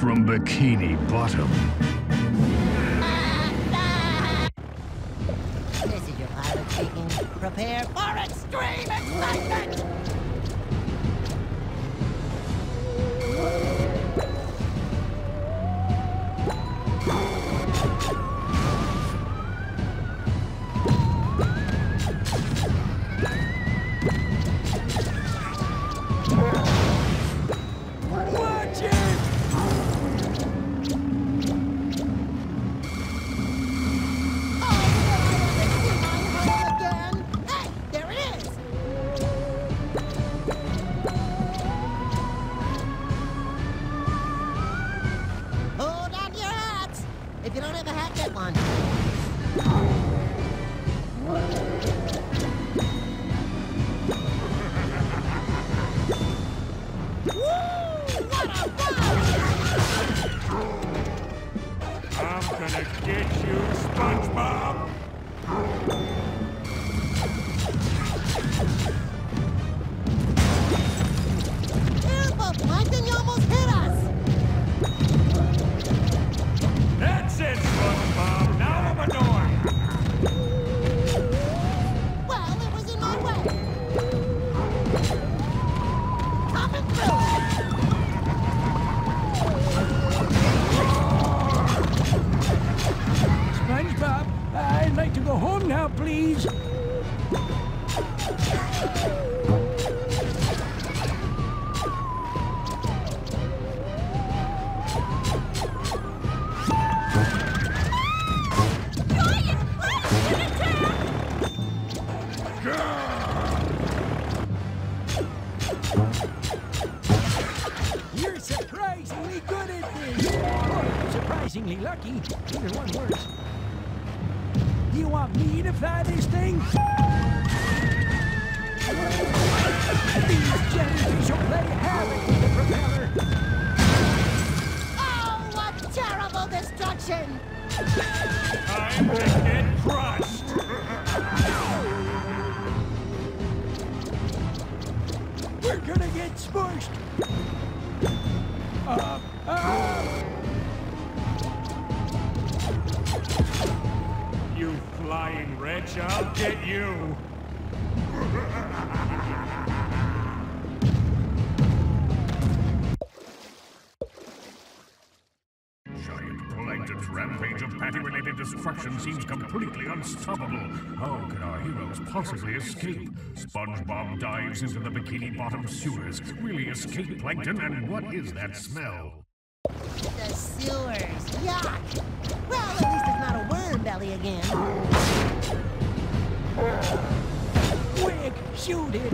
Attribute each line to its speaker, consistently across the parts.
Speaker 1: From Bikini Bottom.
Speaker 2: This is your pilot speaking. Prepare for extreme excitement!
Speaker 3: You're surprisingly good at this. Or surprisingly lucky. Either one works. You want me to fly this thing? These jellyfish will play havoc with the propeller.
Speaker 2: Oh, what terrible destruction!
Speaker 3: Time to get crushed! We're gonna get smushed! Uh, uh. You flying wretch, I'll get you!
Speaker 1: completely unstoppable. How can our heroes possibly escape? SpongeBob dives into the Bikini Bottom sewers. Will he escape Plankton? And what is that smell?
Speaker 2: The sewers. Yuck! Well, at least it's not a worm belly again.
Speaker 3: Quick, shoot it!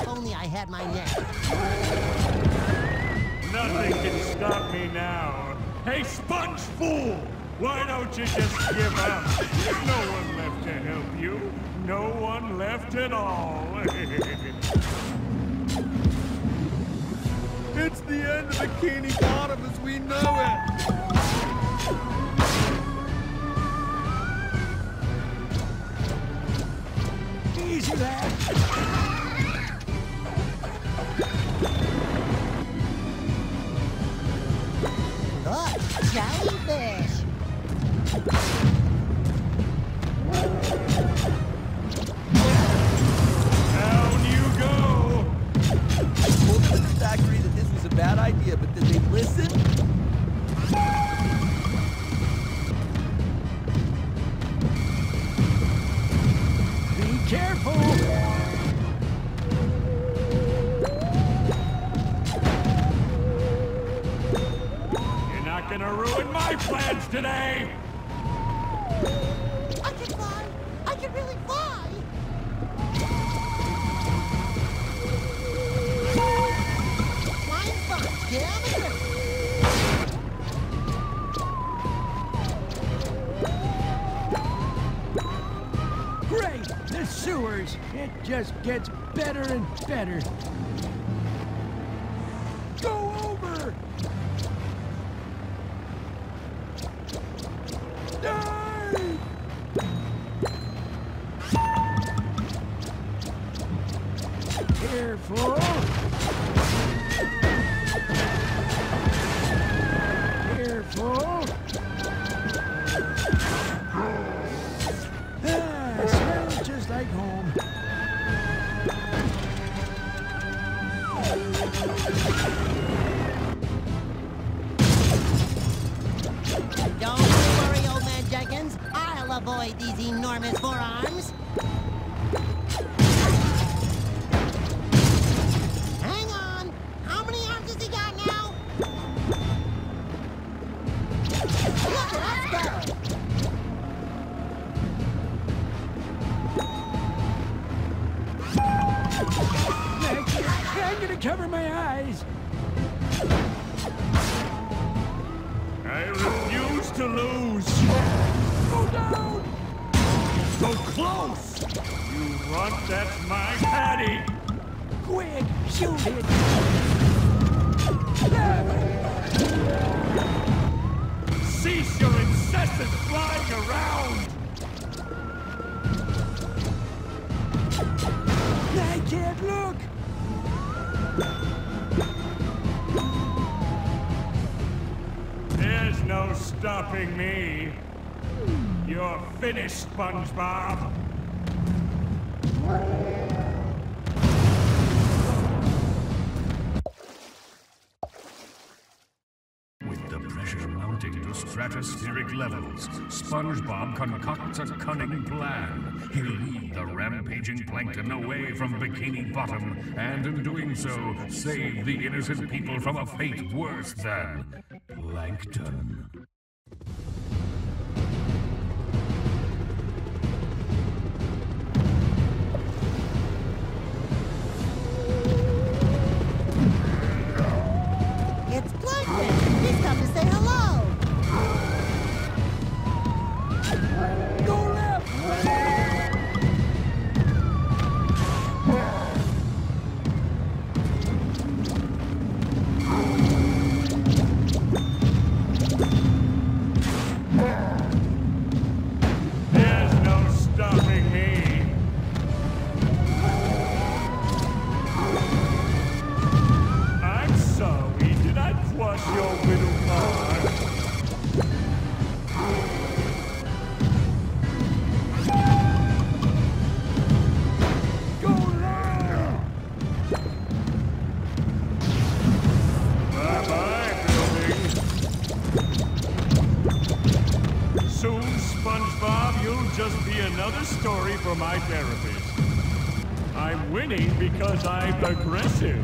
Speaker 2: If only I had my net.
Speaker 3: Nothing can stop me now. Hey, sponge fool! Why don't you just give up? There's no one left to help you. No one left at all.
Speaker 4: It's the end of the Bikini Bottom as we know it.
Speaker 3: Easy, lad.
Speaker 2: Jellyfish!
Speaker 3: Gonna ruin my plans today!
Speaker 2: I can fly! I can really fly! Flying sponge, down the river.
Speaker 3: Great! The sewers! It just gets better and better.
Speaker 5: Careful.
Speaker 3: Cease your incessant flying around!
Speaker 5: I can't look.
Speaker 3: There's no stopping me. You're finished, SpongeBob.
Speaker 1: Levels, SpongeBob concocts a cunning plan. He'll lead the rampaging plankton away from Bikini Bottom, and in doing so, save the innocent people from a fate worse than plankton.
Speaker 3: Story for my therapist. I'm winning because I'm aggressive.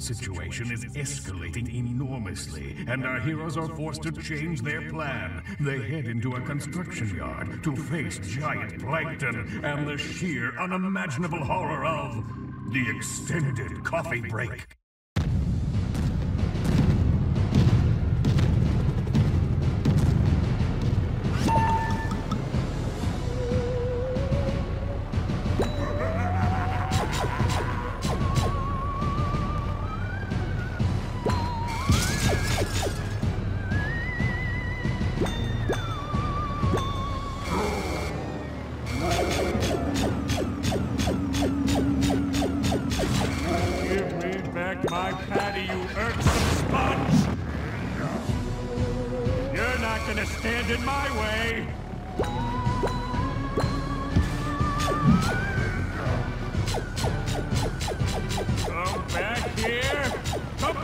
Speaker 1: Situation is escalating enormously, and our heroes are forced to change their plan. They head into a construction yard to face giant plankton and the sheer unimaginable horror of the extended coffee break.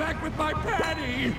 Speaker 3: Back with my patty!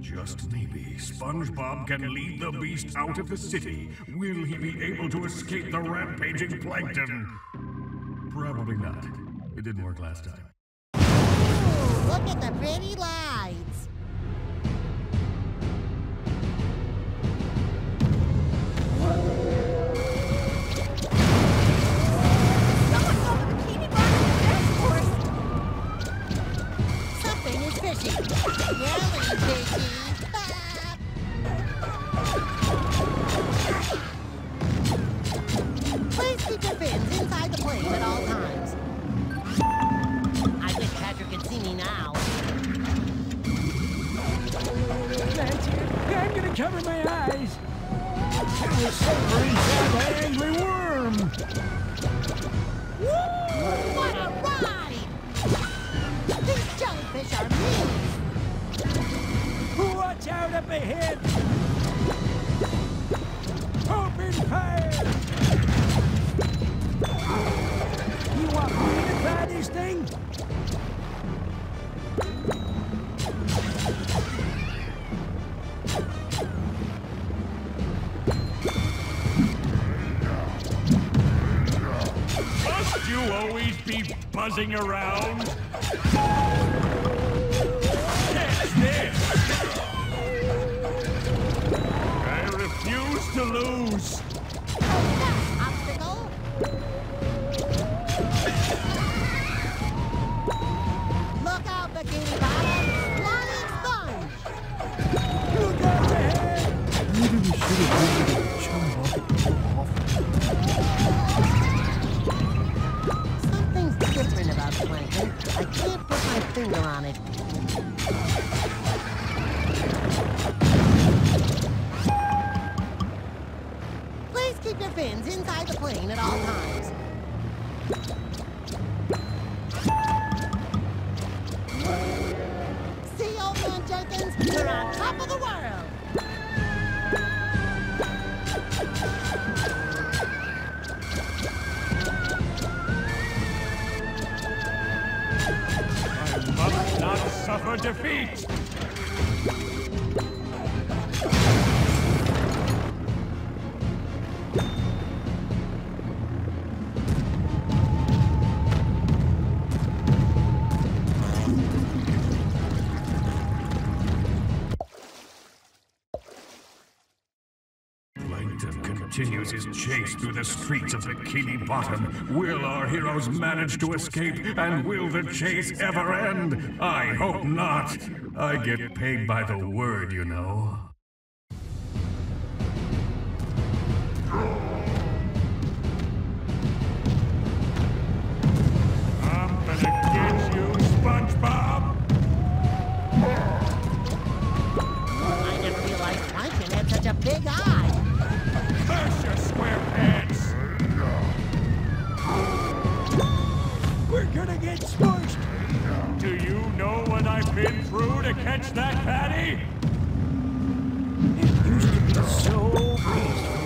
Speaker 1: Just maybe SpongeBob can lead the beast out of the city. Will he be able to escape the rampaging plankton? Probably not. It didn't work last time.
Speaker 2: Look at the pretty lights.
Speaker 5: Watch out up ahead. Open fire. You want me to try this thing?
Speaker 3: Must you always be buzzing around? To lose!
Speaker 2: We're on top of the world.
Speaker 3: I must not suffer defeat!
Speaker 1: Plankton continues his chase through the streets of Bikini Bottom. Will our heroes manage to escape, and will the chase ever end? I hope not. I get paid by the word, you know.
Speaker 3: Gonna get
Speaker 5: smushed.
Speaker 3: Do you know what I've been through to catch that patty?
Speaker 5: It used to be so peaceful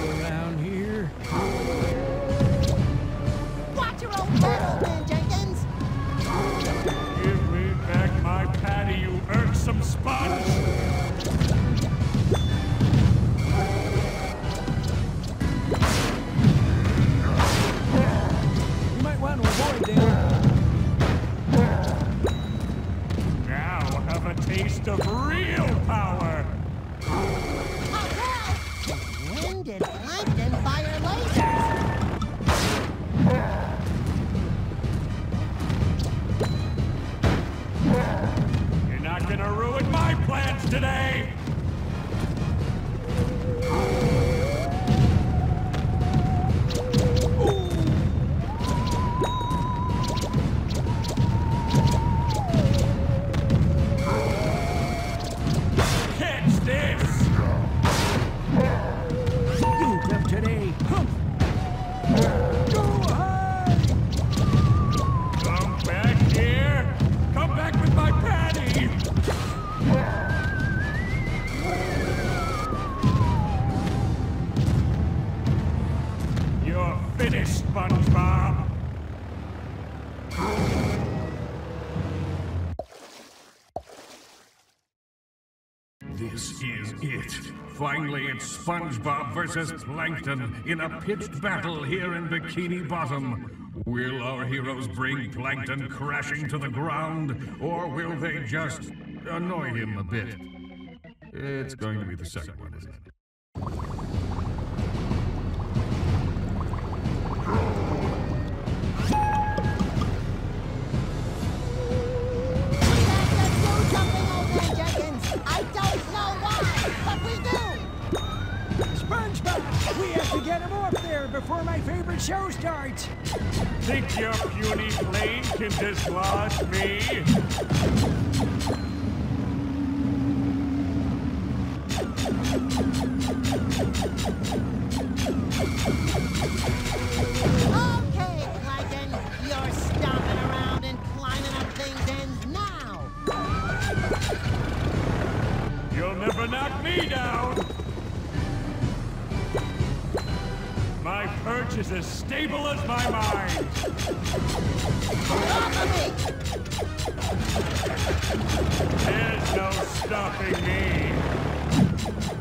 Speaker 1: Finally, it's SpongeBob versus Plankton in a pitched battle here in Bikini Bottom. Will our heroes bring Plankton crashing to the ground, or will they just annoy him a bit? It's going to be the second one, isn't it?
Speaker 5: SpongeBob! We have to get him off there before my favorite show starts.
Speaker 3: Think your puny plane can dislodge me? My is as stable as my mind! There's no stopping me!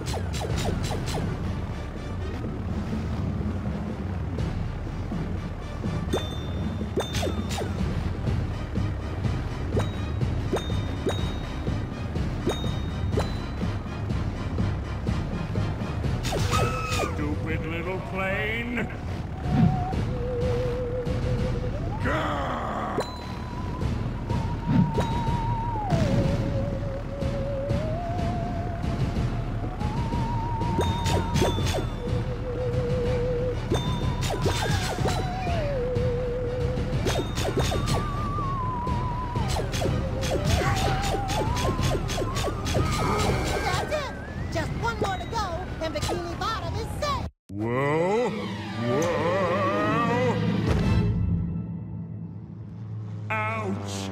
Speaker 2: Go, and Bottom is safe.
Speaker 3: Whoa! Whoa! Ouch!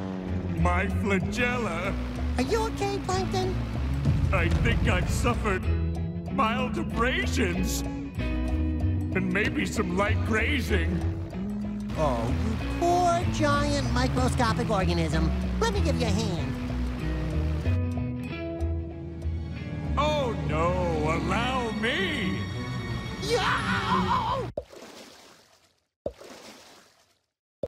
Speaker 3: My flagella!
Speaker 2: Are you okay, Plankton?
Speaker 3: I think I've suffered mild abrasions! And maybe some light grazing.
Speaker 2: Oh, you poor giant microscopic organism. Let me give you a hand.